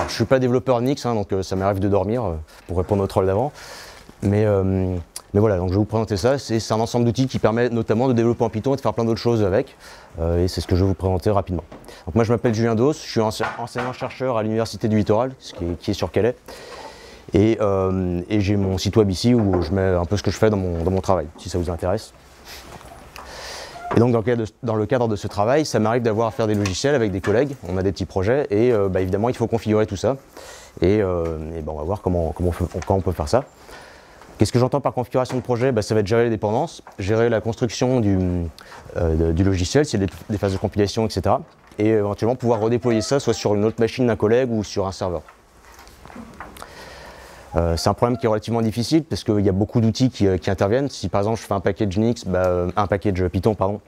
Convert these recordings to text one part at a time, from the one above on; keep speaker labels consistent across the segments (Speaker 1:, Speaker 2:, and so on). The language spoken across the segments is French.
Speaker 1: je ne suis pas développeur Nix, hein, donc ça m'arrive de dormir pour répondre au troll d'avant. Mais, mais voilà, donc je vais vous présenter ça. C'est un ensemble d'outils qui permet notamment de développer en Python et de faire plein d'autres choses avec. et c'est ce que je vais vous présenter rapidement. Moi je m'appelle Julien Dos, je suis enseignant-chercheur à l'Université du Littoral, qui est, qui est sur Calais. Et, j'ai mon site web ici où je mets un peu ce que je fais dans mon travail, si ça vous intéresse. Et donc dans le, cadre de, ce travail, ça m'arrive d'avoir à faire des logiciels avec des collègues, on a des petits projets, et euh, bah, évidemment il faut configurer tout ça. Et, euh, bah, on va voir comment, on peut faire ça. Qu'est-ce que j'entends par configuration de projet? Bah, Ça va être gérer les dépendances, gérer la construction du, euh, logiciel, s'il des, phases de compilation, etc. Et éventuellement pouvoir redéployer ça soit sur une autre machine d'un collègue ou sur un serveur. Euh, c'est un problème qui est relativement difficile parce qu'il y a beaucoup d'outils qui, euh, interviennent. Si par exemple je fais un package Nix, bah, euh, un package Python, pardon,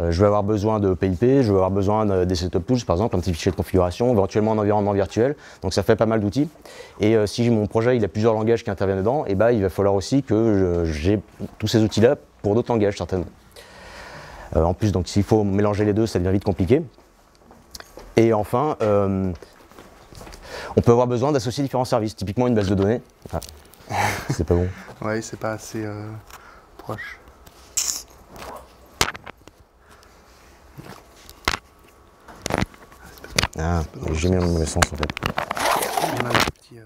Speaker 1: je vais avoir besoin de PIP, je vais avoir besoin des setup tools, par exemple, un petit fichier de configuration, éventuellement un environnement virtuel. Donc ça fait pas mal d'outils. Et si mon projet il a plusieurs langages qui interviennent dedans, et eh bah, il va falloir aussi que j'ai tous ces outils-là pour d'autres langages certainement. en plus, donc s'il faut mélanger les deux, ça devient vite compliqué. Et enfin, on peut avoir besoin d'associer différents services, typiquement une base de données. Ah, c'est pas bon.
Speaker 2: Oui, c'est pas assez euh, proche.
Speaker 1: Ah, j'ai mis dans le mauvais sens en fait.
Speaker 2: On a un petit. Euh...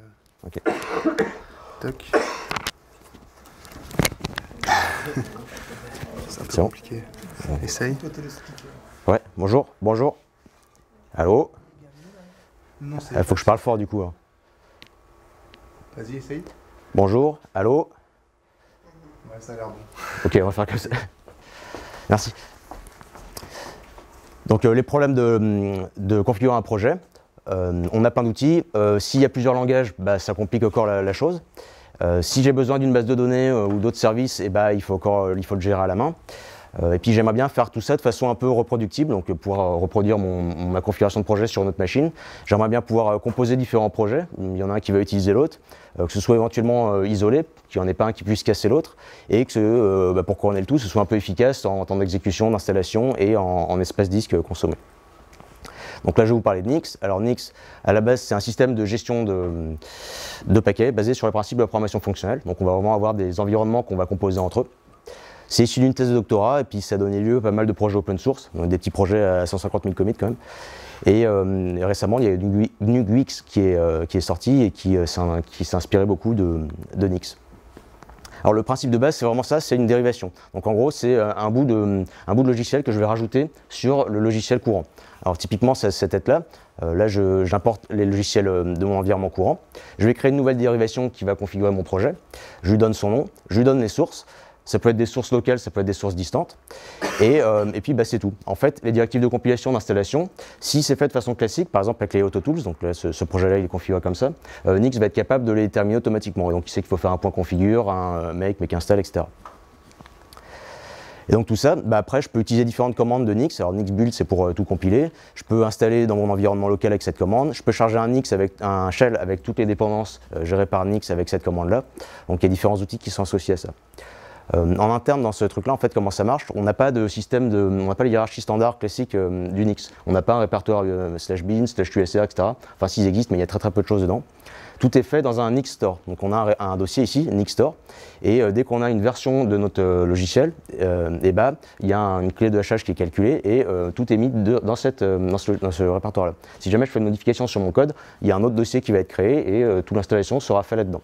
Speaker 2: Ok. Toc. c'est un peu compliqué. Essaye.
Speaker 1: Ouais, bonjour, bonjour. Allô? Il euh, faut que je parle fort du coup. Hein.
Speaker 2: Vas-y, essaye.
Speaker 1: Bonjour, allô
Speaker 2: Ouais, ça a l'air bon.
Speaker 1: Ok, on va faire comme ça. Merci. Donc euh, les problèmes de, configurer un projet. Euh, on a plein d'outils. S'il y a plusieurs langages, bah, ça complique encore la, chose. si j'ai besoin d'une base de données ou d'autres services, eh bah, il, faut encore, il faut le gérer à la main. Euh, et puis j'aimerais bien faire tout ça de façon un peu reproductible, donc pouvoir euh, reproduire ma configuration de projet sur notre machine. J'aimerais bien pouvoir euh, composer différents projets. Il y en a un qui va utiliser l'autre, que ce soit éventuellement isolé, qu'il n'y en ait pas un qui puisse casser l'autre, et que bah, pour couronner le tout, ce soit un peu efficace en, temps d'exécution, d'installation et en, espace disque consommé. Donc là, je vais vous parler de Nix. Alors Nix, à la base, c'est un système de gestion de, paquets basé sur le principe de la programmation fonctionnelle. Donc on va vraiment avoir des environnements qu'on va composer entre eux. C'est issu d'une thèse de doctorat et puis ça a donné lieu à pas mal de projets open source, donc des petits projets à 150 000 commits quand même. Et, euh, récemment, il y a GNU-Guix qui, est, euh, qui est sorti et qui, euh, qui s'est beaucoup de, Nix. Alors le principe de base, c'est vraiment ça, c'est une dérivation. Donc en gros, c'est un, bout de, un bout de logiciel que je vais rajouter sur le logiciel courant. Alors typiquement, c'est cette tête-là. là, j'importe les logiciels de mon environnement courant. Je vais créer une nouvelle dérivation qui va configurer mon projet. Je lui donne son nom, je lui donne les sources. Ça peut être des sources locales, ça peut être des sources distantes. Et, euh, puis bah, c'est tout. En fait, les directives de compilation, d'installation, si c'est fait de façon classique, par exemple avec les AutoTools, donc ce, projet-là il est configuré comme ça, euh, Nix va être capable de les déterminer automatiquement. Et donc il sait qu'il faut faire un point configure, un euh, make, make install, etc. Et donc tout ça, bah, après je peux utiliser différentes commandes de Nix. Alors Nix build c'est pour tout compiler. Je peux installer dans mon environnement local avec cette commande. Je peux charger un Nix avec un shell avec toutes les dépendances gérées par Nix avec cette commande là. Donc il y a différents outils qui sont associés à ça. Euh, en interne, dans ce truc-là, en fait, comment ça marche On n'a pas de système de, on n'a pas les hiérarchies standards classiques euh, d'Unix. On n'a pas un répertoire euh, slash bin, slash QSR, etc. Enfin, s'ils existent, mais il y a très très peu de choses dedans. Tout est fait dans un Nix Store. Donc, on a un, dossier ici, Nix Store, et dès qu'on a une version de notre logiciel, et eh ben, il y a une clé de hachage qui est calculée et tout est mis dans, cette, dans ce, répertoire-là. Si jamais je fais une modification sur mon code, il y a un autre dossier qui va être créé et toute l'installation sera faite là-dedans.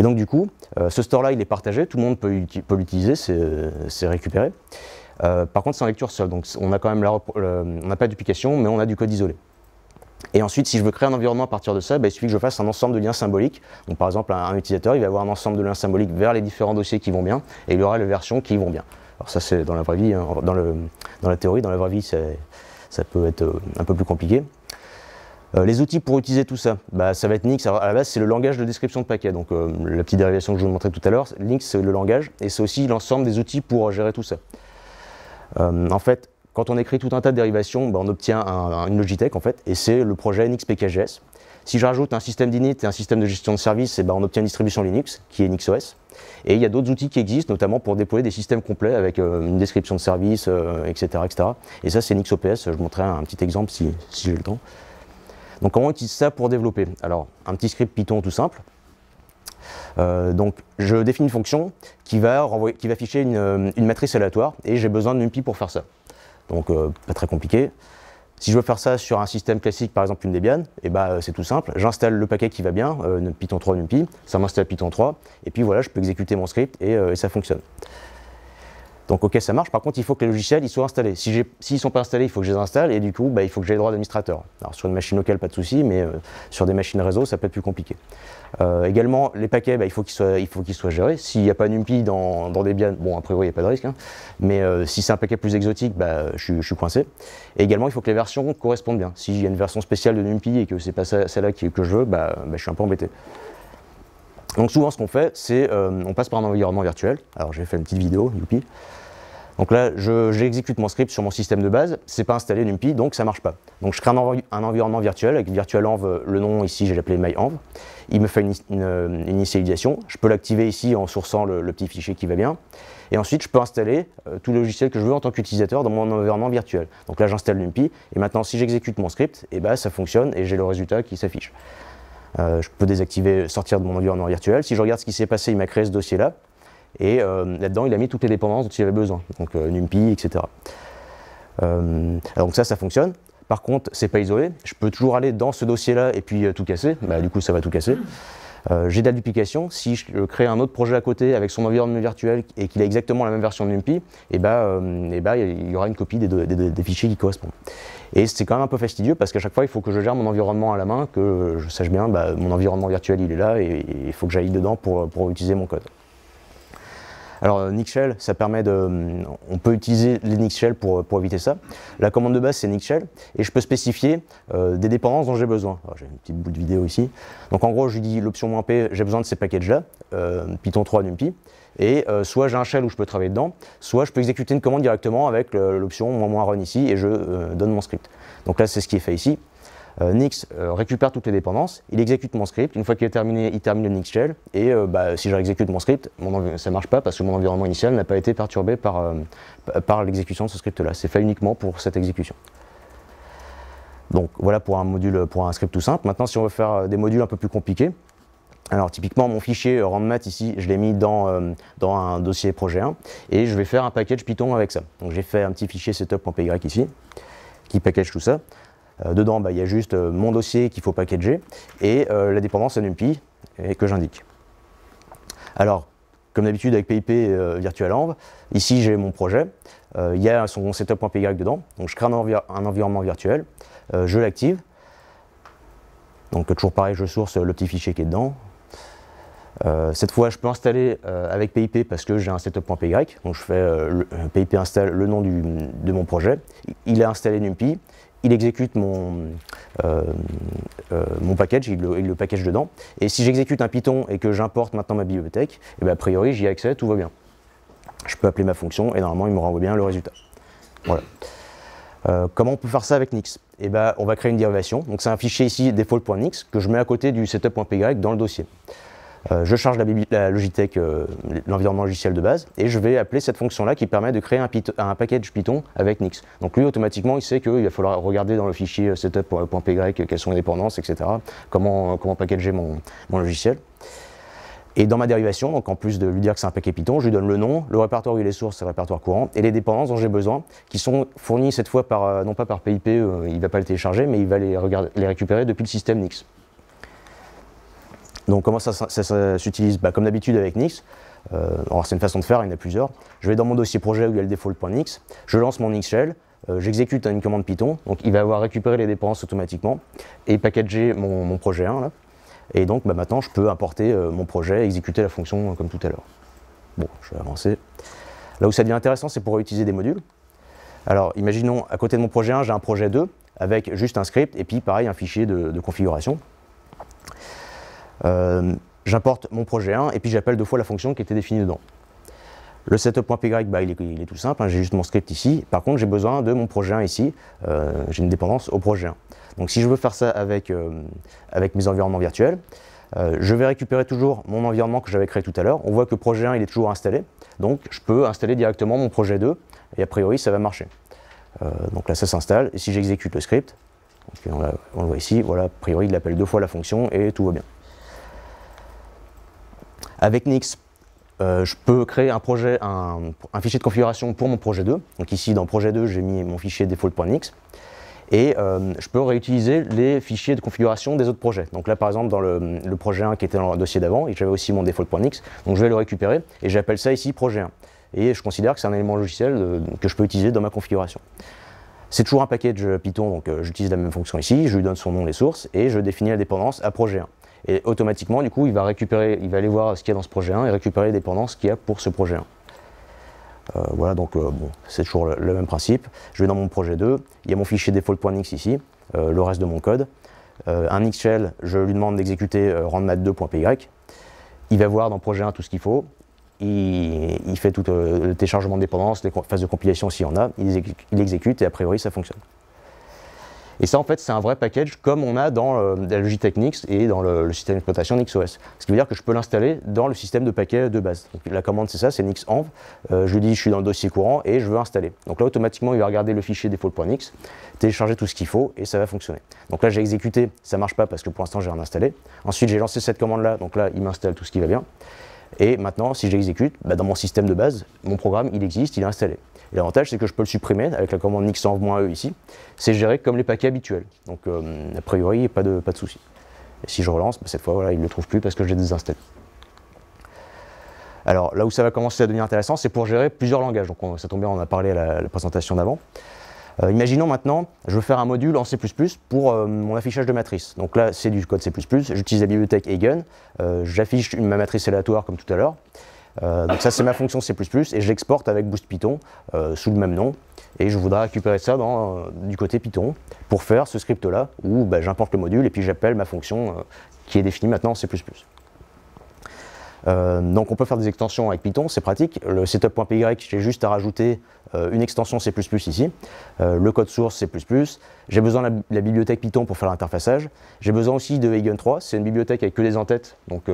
Speaker 1: Et donc du coup, euh, ce store-là, il est partagé, tout le monde peut, l'utiliser, c'est récupéré. Euh, par contre, c'est en lecture seule, donc on a quand même on n'a pas de duplication, mais on a du code isolé. Et ensuite, si je veux créer un environnement à partir de ça, bah, il suffit que je fasse un ensemble de liens symboliques. Donc, par exemple, un, utilisateur, il va avoir un ensemble de liens symboliques vers les différents dossiers qui vont bien, et il aura les versions qui vont bien. Alors ça, c'est dans la vraie vie, hein. dans, la théorie, dans la vraie vie, ça peut être euh, un peu plus compliqué. Euh, les outils pour utiliser tout ça, bah, ça va être Nix. à la base, c'est le langage de description de paquet. Donc, euh, la petite dérivation que je vous montrais tout à l'heure, Nix, c'est le langage et c'est aussi l'ensemble des outils pour gérer tout ça. Euh, en fait, quand on écrit tout un tas de dérivations, bah, on obtient une Logitech en fait, et c'est le projet NixPKGS. Si je rajoute un système d'init et un système de gestion de service, et bah, on obtient une distribution Linux qui est NixOS. Et il y a d'autres outils qui existent, notamment pour déployer des systèmes complets avec une description de service, etc., etc. Et ça, c'est NixOPS. Je vous montrerai un petit exemple si j'ai le temps. Donc comment on utilise ça pour développer? Alors un petit script Python tout simple. Euh, donc je définis une fonction qui va, afficher une, matrice aléatoire et j'ai besoin de NumPy pour faire ça. Donc euh, pas très compliqué. Si je veux faire ça sur un système classique, par exemple une Debian, eh ben, c'est tout simple. J'installe le paquet qui va bien, Python 3 NumPy, ça m'installe Python 3, et puis voilà, je peux exécuter mon script et ça fonctionne. Donc ok, ça marche. Par contre, il faut que les logiciels ils soient installés. S'ils si ne sont pas installés, il faut que je les installe et du coup, bah, il faut que j'ai les droits d'administrateur. Alors sur une machine locale, pas de souci, mais euh, sur des machines réseau, ça peut être plus compliqué. Euh, également, les paquets, bah, il faut qu'ils soient, gérés. S'il n'y a pas NumPy dans, Debian, bon, a priori, il n'y a pas de risque. Hein. mais euh, si c'est un paquet plus exotique, bah, je, suis coincé. Et également, il faut que les versions correspondent bien. Si y a une version spéciale de NumPy et que c'est pas celle-là que je veux, je suis un peu embêté. Donc souvent, ce qu'on fait, c'est on passe par un environnement virtuel. Alors j'ai fait une petite vidéo, youpi. Donc là, j'exécute mon script sur mon système de base, c'est pas installé NumPy, donc ça marche pas. Donc je crée un, environnement virtuel avec virtualenv, le nom ici j'ai appelé myenv. Il me fait une, initialisation, je peux l'activer ici en sourçant le, petit fichier qui va bien. Et ensuite, je peux installer euh, tout le logiciel que je veux en tant qu'utilisateur dans mon environnement virtuel. Donc là, j'installe NumPy, et maintenant, si j'exécute mon script, eh ben, ça fonctionne et j'ai le résultat qui s'affiche. Euh, je peux désactiver, sortir de mon environnement virtuel. Si je regarde ce qui s'est passé, il m'a créé ce dossier-là. Et euh, là-dedans, il a mis toutes les dépendances dont il avait besoin, donc euh, NumPy, etc. Euh, donc ça, ça fonctionne. Par contre, c'est pas isolé. Je peux toujours aller dans ce dossier-là et puis tout casser. Bah, du coup, ça va tout casser. j'ai de la duplication. Si je crée un autre projet à côté avec son environnement virtuel et qu'il a exactement la même version de NumPy, eh bah, et bah, il y aura une copie des, fichiers qui correspondent. Et c'est quand même un peu fastidieux parce qu'à chaque fois, il faut que je gère mon environnement à la main, que je sache bien, bah, mon environnement virtuel, il est là et il faut que j'aille dedans pour utiliser mon code. Alors euh, Nixshell, ça permet de, on peut utiliser les Nixshell pour, pour éviter ça. La commande de base c'est Nixshell et je peux spécifier euh, des dépendances dont j'ai besoin. J'ai une petite bout de vidéo ici. Donc en gros je dis l'option "-p", j'ai besoin de ces packages là, euh, Python 3 NumPy. Et soit j'ai un shell où je peux travailler dedans, soit je peux exécuter une commande directement avec l'option "-run" ici et je donne mon script. Donc là c'est ce qui est fait ici. Euh, Nix euh, récupère toutes les dépendances, il exécute mon script, une fois qu'il est terminé, il termine le Nix shell, et euh, bah, si j'exécute mon script, ça ne marche pas parce que mon environnement initial n'a pas été perturbé par, par l'exécution de ce script-là. C'est fait uniquement pour cette exécution. Donc voilà pour un module, pour script tout simple. Maintenant, si on veut faire des modules un peu plus compliqués, alors typiquement mon fichier randmat ici, je l'ai mis dans, dans un dossier projet 1 et je vais faire un package Python avec ça. Donc j'ai fait un petit fichier setup.py ici qui package tout ça. Euh, dedans, bah, il y a juste euh, mon dossier qu'il faut packager et euh, la dépendance NumPy et que j'indique. Alors, comme d'habitude avec PIP virtualenv, ici j'ai mon projet, il y a son setup.py dedans, donc je crée un, environnement virtuel, je l'active, donc toujours pareil, je source le petit fichier qui est dedans. cette fois, je peux installer avec PIP parce que j'ai un setup.py, donc je fais PIP installe le nom de mon projet, il a installé NumPy, il exécute mon, euh, euh, package, il le, package dedans. Et si j'exécute un Python et que j'importe maintenant ma bibliothèque, et eh bien a priori j'y ai accès, tout va bien. Je peux appeler ma fonction et normalement il me renvoie bien le résultat. Voilà. Euh, comment on peut faire ça avec Nix? Eh ben, On va créer une dérivation. Donc c'est un fichier ici default.nix que je mets à côté du setup.py dans le dossier. Euh, je charge la, Logitech, euh, l'environnement logiciel de base, et je vais appeler cette fonction-là qui permet de créer un, package Python avec Nix. Donc lui, automatiquement, il sait qu'il va falloir regarder dans le fichier setup.py quelles sont les dépendances, etc., comment, packager mon, logiciel. Et dans ma dérivation, donc en plus de lui dire que c'est un paquet Python, je lui donne le nom, le répertoire où il est source, c'est le répertoire courant, et les dépendances dont j'ai besoin, qui sont fournies cette fois par, euh, non pas par PIP, il ne va pas les télécharger, mais il va les récupérer depuis le système Nix. Donc comment ça, s'utilise? Bah, Comme d'habitude avec Nix, euh, c'est une façon de faire, il y en a plusieurs. Je vais dans mon dossier projet où il y a le default.nix, je lance mon Nix shell, euh, j'exécute une commande Python, donc il va avoir récupéré les dépendances automatiquement et packager mon, projet 1 là. Et donc bah, maintenant je peux importer euh, mon projet, exécuter la fonction comme tout à l'heure. Bon, je vais avancer. Là où ça devient intéressant, c'est pour utiliser des modules. Alors imaginons à côté de mon projet 1, j'ai un projet 2 avec juste un script et puis pareil un fichier de configuration. Euh, j'importe mon projet 1 et puis j'appelle deux fois la fonction qui était définie dedans. Le setup.py, il, est, tout simple, hein, j'ai juste mon script ici. Par contre, j'ai besoin de mon projet 1 ici. Euh, j'ai une dépendance au projet 1. Donc si je veux faire ça avec, euh, mes environnements virtuels, je vais récupérer toujours mon environnement que j'avais créé tout à l'heure. On voit que projet 1 il est toujours installé. Donc je peux installer directement mon projet 2 et a priori ça va marcher. donc là ça s'installe et si j'exécute le script, on, le voit ici, voilà, a priori il appelle deux fois la fonction et tout va bien. Avec Nix, euh, je peux créer un, fichier de configuration pour mon projet 2. Donc ici dans projet 2 j'ai mis mon fichier default.nix et euh, je peux réutiliser les fichiers de configuration des autres projets. Donc là par exemple dans le, projet 1 qui était dans le dossier d'avant, j'avais aussi mon default.nix, donc je vais le récupérer et j'appelle ça ici projet 1. Et je considère que c'est un élément logiciel euh, que je peux utiliser dans ma configuration. C'est toujours un package Python, donc j'utilise la même fonction ici, je lui donne son nom, les sources, et je définis la dépendance à projet 1. Et automatiquement, du coup, il va récupérer, il va aller voir ce qu'il y a dans ce projet 1 et récupérer les dépendances qu'il y a pour ce projet 1. Euh, voilà, donc euh, c'est toujours le, même principe. Je vais dans mon projet 2, il y a mon fichier default.nix ici, euh, le reste de mon code. un Xshell, je lui demande d'exécuter randmat2.py. Il va voir dans projet 1 tout ce qu'il faut. Il, fait tout le téléchargement de dépendances, les phases de compilation s'il y en a, il exécute et a priori ça fonctionne. Et ça, en fait, c'est un vrai package comme on a dans euh, la Logitech Nix et dans le, système d'exploitation NixOS. Ce qui veut dire que je peux l'installer dans le système de paquet de base. la commande, c'est ça, c'est nixenv. Euh, je lui dis, je suis dans le dossier courant et je veux installer. Donc là, automatiquement, il va regarder le fichier default.nix, télécharger tout ce qu'il faut et ça va fonctionner. Donc là, j'ai exécuté, ça marche pas parce que pour l'instant, j'ai rien installé. Ensuite, j'ai lancé cette commande-là, donc là, il m'installe tout ce qui va bien. Et maintenant, si j'exécute, bah, dans mon système de base, mon programme, il existe, il est installé. L'avantage, c'est que je peux le supprimer avec la commande nixenv-e ici. C'est géré comme les paquets habituels. Donc, euh, a priori, pas de, pas de souci. Et si je relance, bah, cette fois, voilà, il ne le trouve plus parce que je l'ai désinstallé. Alors, là où ça va commencer à devenir intéressant, c'est pour gérer plusieurs langages. Donc, ça tombe bien, on a parlé à la, présentation d'avant. Euh, imaginons maintenant, je veux faire un module en C++ pour euh, mon affichage de matrice. Donc là, c'est du code C++, j'utilise la bibliothèque Eigen, j'affiche ma matrice aléatoire comme tout à l'heure. Euh, donc ça c'est ma fonction C++ et je l'exporte avec Boost Python euh, sous le même nom et je voudrais récupérer ça euh, du côté Python pour faire ce script là où bah, j'importe le module et puis j'appelle ma fonction qui est définie maintenant en C++. Euh, donc on peut faire des extensions avec Python, c'est pratique. Le setup.py, j'ai juste à rajouter euh, une extension C++ ici. Euh, le code source C++. J'ai besoin de la, bibliothèque Python pour faire l'interfaçage. J'ai besoin aussi de Eigen 3, c'est une bibliothèque avec que des entêtes, donc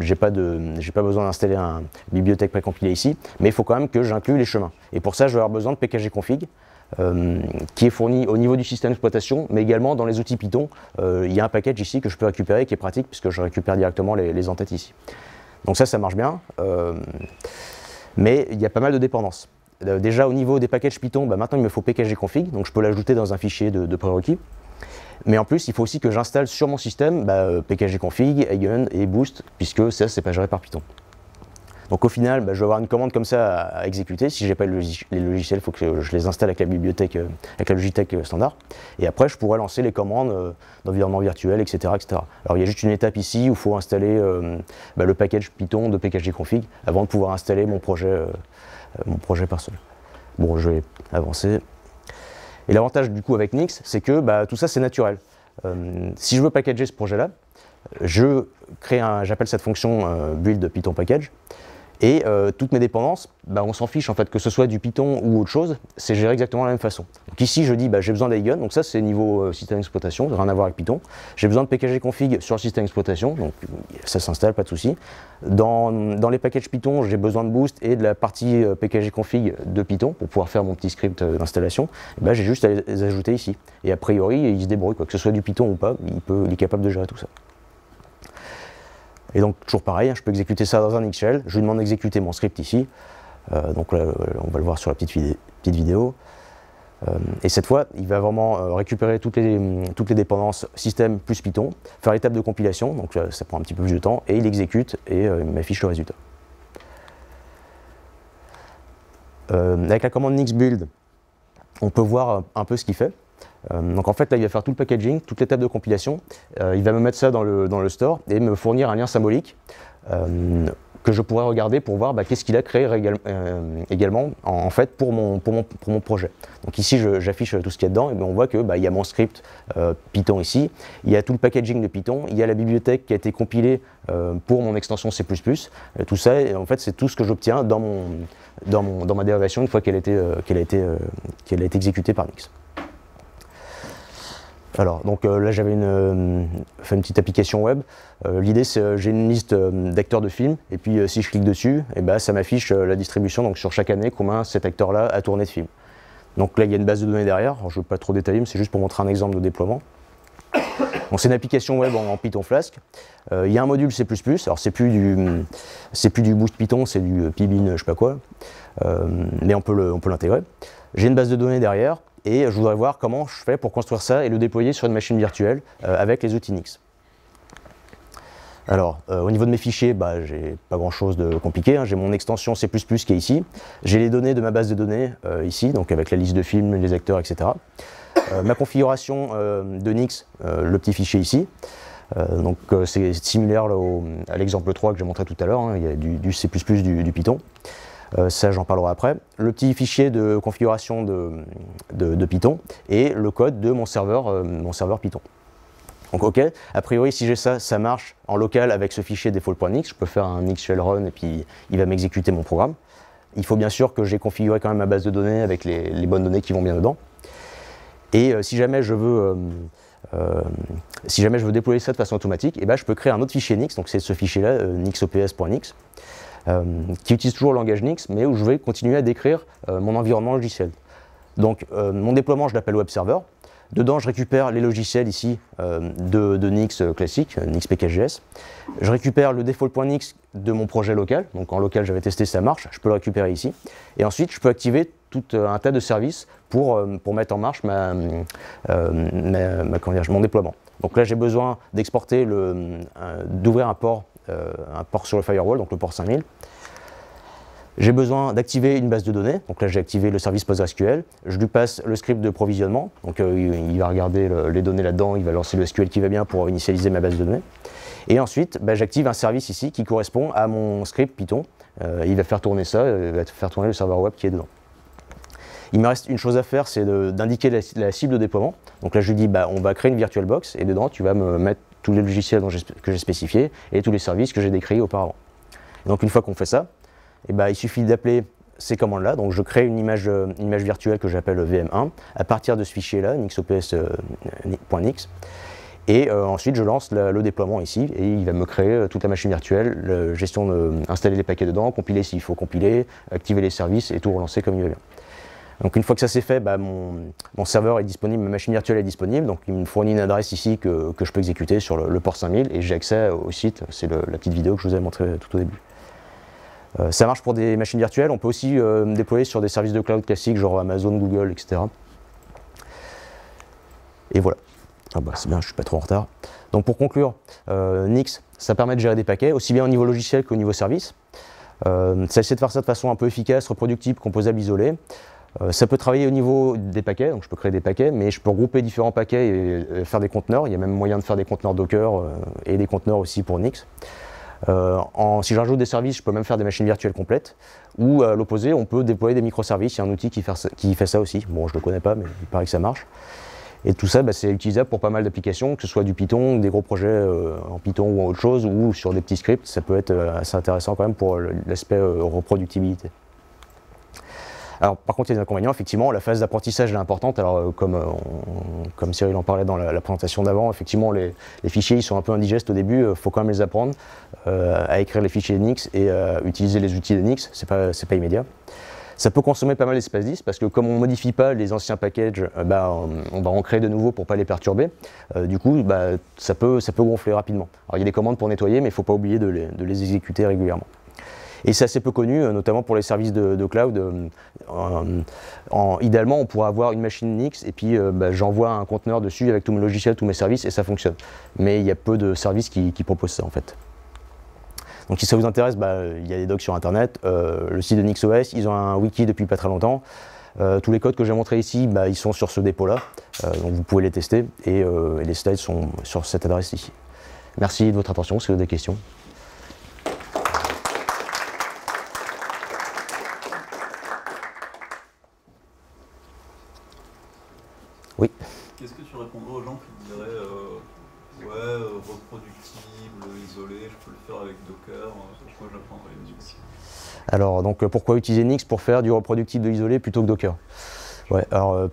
Speaker 1: j'ai pas, pas besoin d'installer une bibliothèque précompilée ici, mais il faut quand même que j'inclue les chemins. Et pour ça, je vais avoir besoin de pkgconfig. qui est fourni au niveau du système d'exploitation, mais également dans les outils Python. il y a un package ici que je peux récupérer qui est pratique puisque je récupère directement les entêtes ici. Donc ça, ça marche bien. Euh, mais il y a pas mal de dépendances. Euh, déjà au niveau des packages Python, bah, maintenant il me faut pkgconfig, donc je peux l'ajouter dans un fichier de, prérequis. Mais en plus, il faut aussi que j'installe sur mon système bah, pkgconfig, eigen et boost, puisque ça, c'est pas géré par Python. Donc au final, bah, je vais avoir une commande comme ça à, exécuter. Si je n'ai pas les logiciels, il faut que je les installe avec la bibliothèque, euh, avec la Logitech euh, standard. Et après, je pourrais lancer les commandes euh, d'environnement virtuel, etc., etc. Alors il y a juste une étape ici où il faut installer bah, le package Python de pkgconfig avant de pouvoir installer mon projet, mon projet personnel. Bon, je vais avancer. Et l'avantage du coup avec Nix, c'est que bah, tout ça c'est naturel. si je veux packager ce projet-là, je crée j'appelle cette fonction build Python package, et euh, toutes mes dépendances, bah, on s'en fiche en fait, que ce soit du Python ou autre chose, c'est géré exactement de la même façon. Donc ici, je dis bah, j'ai besoin d'Eigen, donc ça c'est niveau euh, système d'exploitation, rien à voir avec Python. J'ai besoin de pkgconfig sur le système d'exploitation, donc ça s'installe, pas de souci. Dans, les packages Python, j'ai besoin de Boost et de la partie euh, pkgconfig de Python pour pouvoir faire mon petit script d'installation. Bah, j'ai juste à les ajouter ici. Et a priori, il se débrouille, quoi. que ce soit du Python ou pas, il est capable de gérer tout ça. Et donc, toujours pareil, hein, je peux exécuter ça dans un Xshell. Je lui demande d'exécuter mon script ici. Euh, donc là, on va le voir sur la petite, vidéo. Euh, et cette fois, il va vraiment euh, récupérer toutes les, toutes les dépendances système plus Python, faire l'étape de compilation, donc ça prend un petit peu plus de temps, et il exécute et il m'affiche le résultat. avec la commande nixbuild, on peut voir un peu ce qu'il fait. Euh, donc en fait là il va faire tout le packaging, toute l'étape de compilation, euh, il va me mettre ça dans le, store et me fournir un lien symbolique euh, que je pourrais regarder pour voir bah, qu'est-ce qu'il a créé également en, fait pour mon, projet. Donc ici j'affiche tout ce qu'il y a dedans et on voit que bah, il y a mon script Python ici, il y a tout le packaging de Python, il y a la bibliothèque qui a été compilée pour mon extension C++, tout ça en fait c'est tout ce que j'obtiens dans, ma dérivation une fois qu'elle a été exécutée par Nix. Alors, donc euh, là j'avais une, euh, une petite application web. Euh, l'idée c'est j'ai une liste d'acteurs de films et puis si je clique dessus, et eh ben, ça m'affiche la distribution donc sur chaque année combien cet acteur-là a tourné de films. Donc là il y a une base de données derrière, je ne veux pas trop détailler mais c'est juste pour montrer un exemple de déploiement. c'est une application web en, Python Flask. Il y a un module C++, alors c'est plus du, c'est plus du Boost Python, c'est du Pibin, je sais pas quoi, mais on peut l'intégrer. J'ai une base de données derrière, et je voudrais voir comment je fais pour construire ça et le déployer sur une machine virtuelle avec les outils Nix. Alors, euh, au niveau de mes fichiers, bah, j'ai pas grand chose de compliqué. Hein. J'ai mon extension C++ qui est ici. J'ai les données de ma base de données euh, ici, donc avec la liste de films, les acteurs, etc. Euh, ma configuration de Nix, le petit fichier ici. donc c'est similaire à l'exemple 3 que j'ai montré tout à l'heure. Hein. Il y a du, C++, du, Python. Ça, j'en parlerai après. Le petit fichier de configuration de, de, Python et le code de mon serveur, mon serveur Python. Donc ok, a priori si j'ai ça, ça marche en local avec ce fichier default.nix, je peux faire un nix shell run et puis il va m'exécuter mon programme. Il faut bien sûr que j'ai configuré quand même ma base de données avec les, bonnes données qui vont bien dedans. Et euh, si jamais je veux euh, euh, si jamais je veux déployer ça de façon automatique, eh ben, je peux créer un autre fichier Nix, donc c'est ce fichier-là, nixops.nix, qui utilise toujours le langage Nix, mais où je vais continuer à décrire mon environnement logiciel. Donc mon déploiement, je l'appelle web server, Dedans, je récupère les logiciels ici euh, de, Nix euh, classique, euh, Nix PKGS. Je récupère le default.nix de mon projet local. Donc en local, j'avais testé, ça marche. Je peux le récupérer ici. Et ensuite, je peux activer tout un tas de services pour, pour mettre en marche ma, mon déploiement. Donc là, j'ai besoin d'exporter, d'ouvrir un port, un port sur le firewall, donc le port 5000. J'ai besoin d'activer une base de données, donc là j'ai activé le service PostgreSQL, je lui passe le script de provisionnement, donc euh, il va regarder les données là-dedans, il va lancer le SQL qui va bien pour initialiser ma base de données. Et ensuite, bah, j'active un service ici qui correspond à mon script Python, euh, il va faire tourner ça, euh, il va faire tourner le serveur web qui est dedans. Il me reste une chose à faire, c'est d'indiquer la, cible de déploiement. Donc là je lui dis, bah, on va créer une VirtualBox et dedans tu vas me mettre tous les logiciels que j'ai spécifiés et tous les services que j'ai décrits auparavant. donc une fois qu'on fait ça, eh ben, il suffit d'appeler ces commandes-là. Donc je crée une image, euh, virtuelle que j'appelle VM1 à partir de ce fichier-là, nixops.nix. Euh, et euh, ensuite, je lance le déploiement ici et il va me créer toute la machine virtuelle, installer les paquets dedans, compiler s'il faut compiler, activer les services et tout relancer comme il va bien. Donc une fois que ça c'est fait, bah, mon, serveur est disponible, ma machine virtuelle est disponible, donc il me fournit une adresse ici que, je peux exécuter sur le, port 5000 et j'ai accès au site, c'est la petite vidéo que je vous ai montrée tout au début. Euh, ça marche pour des machines virtuelles, on peut aussi euh, déployer sur des services de cloud classiques, genre Amazon, Google, etc. Et voilà. Ah bah, c'est bien, je suis pas trop en retard. Donc pour conclure, euh, Nix, ça permet de gérer des paquets, aussi bien au niveau logiciel qu'au niveau service. ça essaie de faire ça de façon un peu efficace, reproductible, composable, isolée. Ça peut travailler au niveau des paquets, donc je peux créer des paquets, mais je peux regrouper différents paquets et, faire des conteneurs. Il y a même moyen de faire des conteneurs Docker et des conteneurs aussi pour Nix. Euh, si je rajoute des services, je peux même faire des machines virtuelles complètes. Ou à l'opposé, on peut déployer des microservices. Il y a un outil qui fait, ça, aussi. Bon, je ne le connais pas, mais il paraît que ça marche. Et tout ça, bah, c'est utilisable pour pas mal d'applications, que ce soit du Python, des gros projets euh, en Python ou autre chose, ou sur des petits scripts. Ça peut être euh, assez intéressant quand même pour l'aspect reproductibilité. Alors, par contre, il y a des inconvénients. Effectivement, la phase d'apprentissage est importante. Alors, euh, comme, euh, comme Cyril en parlait dans la, présentation d'avant, effectivement, les, fichiers ils sont un peu indigestes au début. Il faut quand même les apprendre euh, à écrire les fichiers Nix et à utiliser les outils de Nix. C'est pas, pas immédiat. Ça peut consommer pas mal d'espace disque parce que comme on ne modifie pas les anciens packages, bah, on, va en créer de nouveaux pour ne pas les perturber. du coup, bah, ça, peut, ça peut gonfler rapidement. Alors il y a des commandes pour nettoyer, mais il ne faut pas oublier de les exécuter régulièrement. Et c'est assez peu connu, euh, notamment pour les services de, cloud. Euh, idéalement, on pourrait avoir une machine Nix et puis euh, bah, j'envoie un conteneur dessus avec tous mes logiciels, tous mes services et ça fonctionne. Mais il y a peu de services qui, proposent ça en fait. Donc si ça vous intéresse, bah, il y a des docs sur internet. le site de NixOS, ils ont un wiki depuis pas très longtemps. tous les codes que j'ai montrés ici, bah, ils sont sur ce dépôt-là, donc vous pouvez les tester et, et, les slides sont sur cette adresse ici. Merci de votre attention, si vous avez des questions. Oui.
Speaker 3: Qu'est-ce que tu répondrais aux gens qui diraient euh, ouais, euh, reproductible, isolé, je peux le faire avec Docker, pourquoi euh, j'apprendrais Nix
Speaker 1: Alors, donc pourquoi utiliser Nix pour faire du reproductible isolé plutôt que Docker? Ouais, alors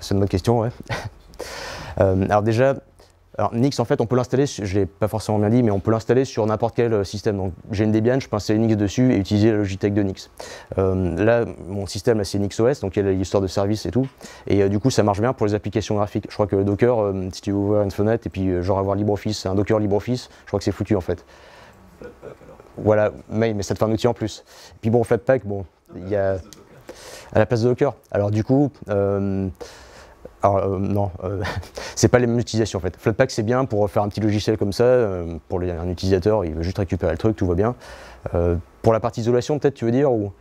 Speaker 1: c'est une bonne question, ouais. alors déjà, Alors Nix, en fait, on peut l'installer, je l'ai pas forcément bien dit, mais on peut l'installer sur n'importe quel euh, système. Donc j'ai une Debian, je peux installer Nix dessus et utiliser la Logitech de Nix. Euh, là, mon système, c'est NixOS, donc il y a l'histoire de service et tout. Et euh, du coup, ça marche bien pour les applications graphiques. Je crois que Docker, si tu ouvrir une fenêtre et puis genre avoir LibreOffice, un Docker LibreOffice, je crois que c'est foutu en fait. Voilà, mais, mais ça te fait un outil en plus. Puis bon, Flatpak, bon, il y a à la place de Docker. Alors du coup, alors euh, non, euh, c'est pas les mêmes utilisations en fait. Flatpak c'est bien pour faire un petit logiciel comme ça, euh, pour un utilisateur, il veut juste récupérer le truc, tout va bien. pour la partie isolation peut-être tu veux dire ou?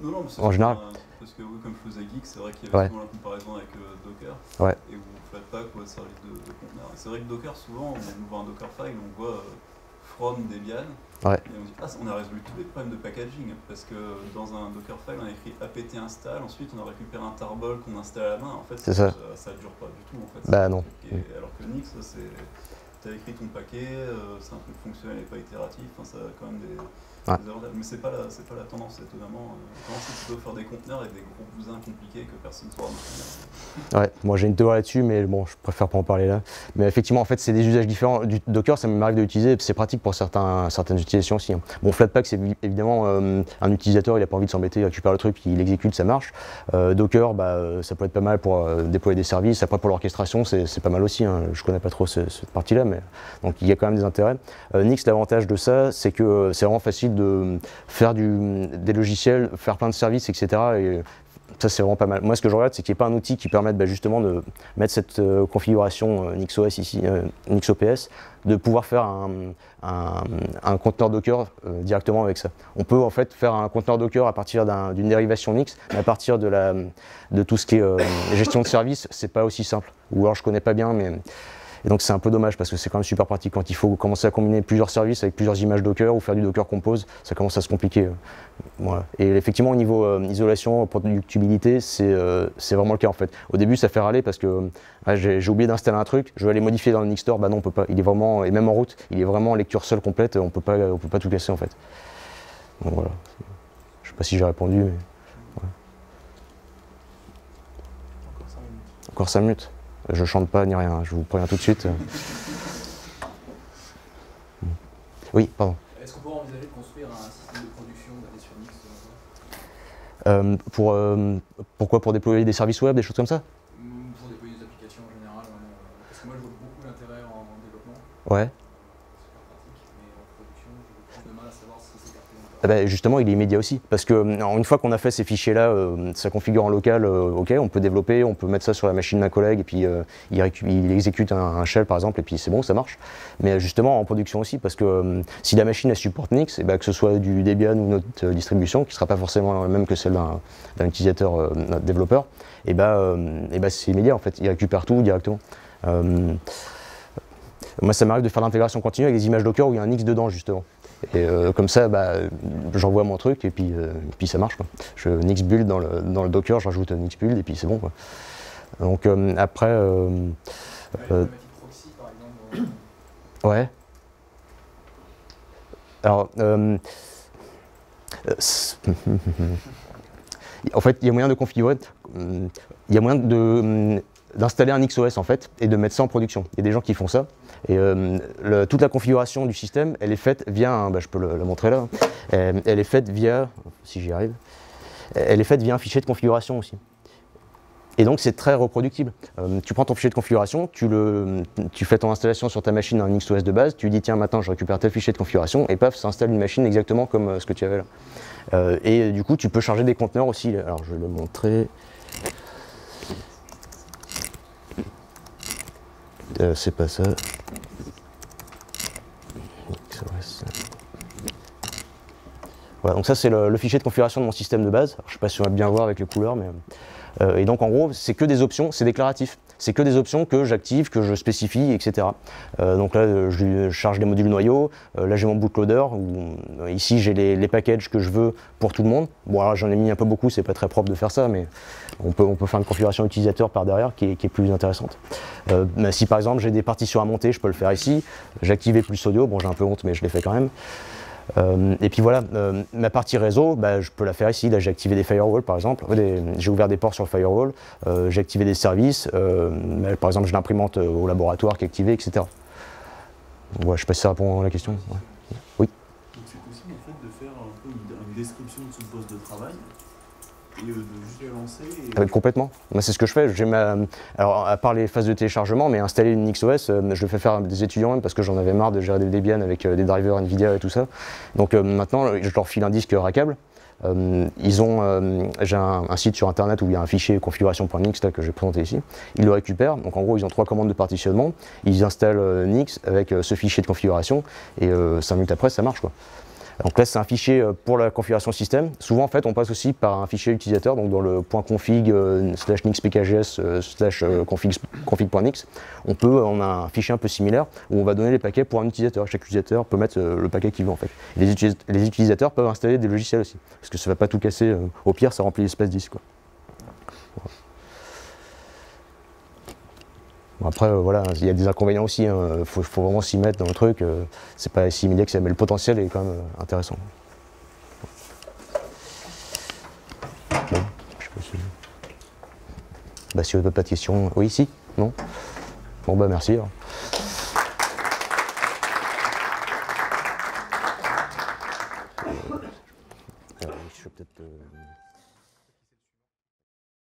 Speaker 3: Non, non, mais
Speaker 1: En général.
Speaker 3: parce que oui, comme je faisais Geek, c'est vrai qu'il y avait
Speaker 1: Ouais.
Speaker 3: souvent la comparaison avec Docker.
Speaker 1: Ouais.
Speaker 3: Et où Flatpak ouais, service de, de conteneur. C'est vrai que Docker, souvent, on ouvre un Dockerfile, on voit euh, from Debian.
Speaker 1: Ouais.
Speaker 3: Et on dit, ah, on a résolu tous les problèmes de packaging. Parce que dans un Dockerfile, on a écrit apt install, ensuite on a récupéré un tarball qu'on installe à la main. En fait,
Speaker 1: C'est ça.
Speaker 3: Ça, dure pas du tout. En fait,
Speaker 1: Bah non.
Speaker 3: Alors que Nix, c'est. Tu as écrit ton paquet, euh, c'est un truc fonctionnel et pas itératif, ça a quand même des,
Speaker 1: Ouais.
Speaker 3: Mais c'est pas, la- c'est pas la tendance, étonnamment. Euh, La tendance, c'est plutôt faire des conteneurs et des gros bousins compliqués que personne ne saura maintenir.
Speaker 1: Ouais, moi j'ai une théorie là-dessus, mais bon, je préfère pas en parler là. Mais effectivement, en fait, c'est des usages différents. Du Docker, ça m'arrive de l'utiliser, c'est pratique pour certains, certaines utilisations aussi. hein. Bon, Flatpak, c'est évi- évidemment euh, un utilisateur, il a pas envie de s'embêter, il récupère le truc, il l'exécute, ça marche. Euh, Docker, bah, euh, ça peut être pas mal pour euh, déployer des services. Après, pour l'orchestration, c'est c'est pas mal aussi. hein. Je connais pas trop ce- cette partie-là, mais donc il y a quand même des intérêts. Euh, Nix, l'avantage de ça, c'est que euh, c'est vraiment facile de faire du, des logiciels, faire plein de services, etc. Et ça, c'est vraiment pas mal. Moi, ce que je regarde, c'est qu'il n'y ait pas un outil qui permette bah, justement de mettre cette euh, configuration euh, NixOS ici, euh, NixOPS, de pouvoir faire un, conteneur Docker euh, directement avec ça. On peut en fait faire un conteneur Docker à partir d'un- d'une dérivation Nix, mais à partir de, de tout ce qui est euh, gestion de service, c'est pas aussi simple. Ou alors je connais pas bien, mais et donc c'est un peu dommage parce que c'est quand même super pratique quand il faut commencer à combiner plusieurs services avec plusieurs images Docker ou faire du Docker Compose, ça commence à se compliquer. euh. Et effectivement au niveau euh, isolation, productibilité, c'est euh, vraiment le cas en fait. Au début ça fait râler parce que ah, j'ai oublié d'installer un truc, je vais aller modifier dans le Nixstore, bah non on peut pas. Il est vraiment, et même en route, il est vraiment en lecture seule complète, on peut pas, on peut pas tout casser en fait. Donc voilà. Je sais pas si j'ai répondu,
Speaker 2: Encore 5 minutes.
Speaker 1: encore 5 minutes. Je chante pas ni rien, je vous préviens tout de suite. Oui, pardon.
Speaker 4: Est-ce qu'on pourrait envisager de construire un système de production basé sur Nix
Speaker 1: Euh,
Speaker 4: euh,
Speaker 1: pour, euh, pourquoi? Pour déployer des services web, des choses comme ça?
Speaker 4: Ou pour déployer des applications en général Parce que moi je vois beaucoup l'intérêt en développement,
Speaker 1: Ouais.
Speaker 4: super pratique, mais en production j'ai plus de mal à savoir si pas.
Speaker 1: bah, justement, il est immédiat aussi. Parce que euh, une fois qu'on a fait ces fichiers-là, euh, ça configure en local, euh, ok, on peut développer, on peut mettre ça sur la machine d'un collègue, et puis il, exécute un, shell par exemple, et puis c'est bon, ça marche. Mais justement en production aussi, parce que si la machine elle supporte Nix, et bah, que ce soit du Debian ou notre distribution, qui ne sera pas forcément la même que celle d'un utilisateur développeur, euh, et bah, c'est immédiat en fait, il récupère tout directement. Moi, ça m'arrive de faire l'intégration continue avec des images Docker où il y a un Nix dedans justement. Et euh, comme ça, bah, j'envoie mon truc et puis, euh, ça marche. Je Nix build dans le, Docker, je rajoute un Nix build et puis c'est bon. Donc euh, après,
Speaker 4: Ouais.
Speaker 1: Alors, en fait, il y a moyen de configurer, il y a moyen d'installer un NixOS en fait et de mettre ça en production. Il y a des gens qui font ça. Et euh, toute la configuration du système, elle est faite via, un, bah, je peux le, montrer là. Euh, elle est faite via, si j'y arrive, elle est faite via un fichier de configuration aussi. Et donc c'est très reproductible. Euh, tu prends ton fichier de configuration, tu, le, tu fais ton installation sur ta machine un NixOS de base, tu dis tiens maintenant je récupère tel fichier de configuration et paf, ça installe une machine exactement comme euh, ce que tu avais là. Euh, et du coup tu peux charger des conteneurs aussi. Alors je vais le montrer. Euh, c'est pas ça. Voilà, donc ça c'est le, fichier de configuration de mon système de base. Je sais pas si on va bien voir avec les couleurs, mais euh, et donc en gros c'est que des options, c'est déclaratif. C'est que des options que j'active, que je spécifie, etc. Euh, donc là euh, je, charge les modules noyaux. Euh, là j'ai mon bootloader. Ici j'ai les, packages que je veux pour tout le monde. Bon alors j'en ai mis un peu beaucoup, c'est pas très propre de faire ça, mais on peut, faire une configuration utilisateur par derrière qui est, plus intéressante. Mais si par exemple j'ai des partitions à monter, je peux le faire ici. J'activais plus audio. Bon j'ai un peu honte, mais je l'ai fait quand même. Euh, et puis voilà, euh, ma partie réseau, bah, je peux la faire ici. Là, j'ai activé des firewalls, par exemple. J'ai ouvert des ports sur le firewall. Euh, j'ai activé des services. par exemple, j'ai l'imprimante au laboratoire qui est activée, etc. Ouais, je sais pas si ça répond à la question. Oui.
Speaker 5: Donc c'est possible en fait de faire un peu une, description de son poste de travail et juste lancer
Speaker 1: ah, complètement. C'est ce que je fais. Alors, à part les phases de téléchargement, mais installer une NixOS, je le fais faire à des étudiants même parce que j'en avais marre de gérer des Debian avec des drivers NVIDIA et tout ça. Donc maintenant, je leur file un disque rackable. ils ont, j'ai un, site sur internet où il y a un fichier configuration.nix que je vais présenter ici. Ils le récupèrent. Donc en gros, ils ont trois commandes de partitionnement. Ils installent Nix avec ce fichier de configuration et 5 minutes après, ça marche quoi. Donc là, c'est un fichier euh, pour la configuration système. Souvent, en fait, on passe aussi par un fichier utilisateur, donc dans le .config euh, slash euh, slash config.nix. On peut, on a un fichier un peu similaire où on va donner les paquets pour un utilisateur. Chaque utilisateur peut mettre le paquet qu'il veut en fait. Les, utilisateurs peuvent installer des logiciels aussi, parce que ça ne va pas tout casser. Au pire, ça remplit l'espace après, euh, voilà, il y a des inconvénients aussi. Il hein. faut, vraiment s'y mettre dans le truc. Euh, c'est pas si immédiat que ça, mais le potentiel est quand même euh, intéressant. Sais pas si. Bah, si vous n'avez pas de questions. Oui, si Non? Bon, bah, merci.